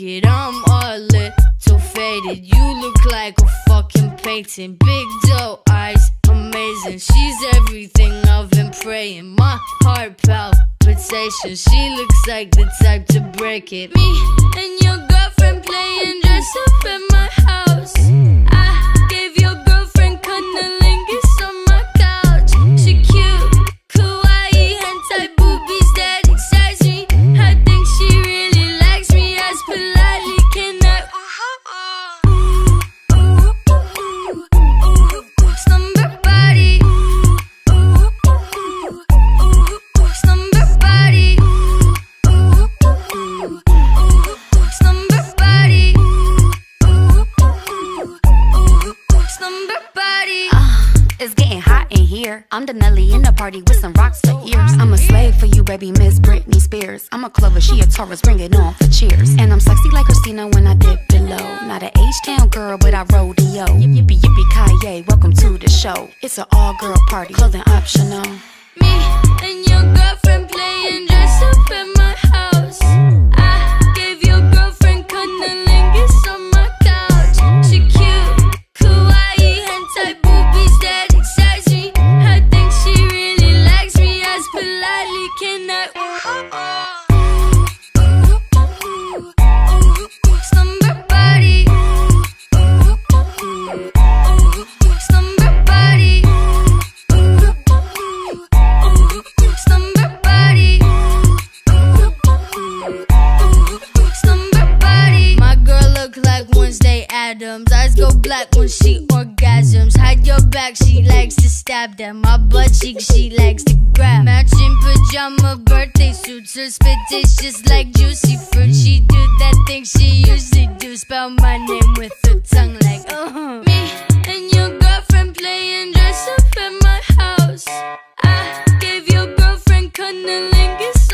I'm all little faded. You look like a fucking painting. Big doe eyes, amazing. She's everything I've been praying. My heart palpitation. She looks like the type to break it. Me and your girlfriend playing dress up in my house. Here. I'm the Nelly in the party with some rocks for ears. I'm a slave for you, baby, Miss Britney Spears. I'm a Clover, she a Taurus, bring it on for cheers. And I'm sexy like Christina when I dip below. Not a H-town girl, but I rodeo. Yippee, yippee, Kanye, welcome to the show. It's an all-girl party, clothing optional. Me and your girlfriend playing dress up in Addams. Eyes go black when she orgasms. Hide your back, she likes to stab them. My butt cheek, she likes to grab. Matching pajama birthday suits. Her spit tastes just like juicy fruit. She do that thing she usually do. Spell my name with her tongue like uh-huh. Me and your girlfriend playing dress up in my house. I gave your girlfriend cunnilingus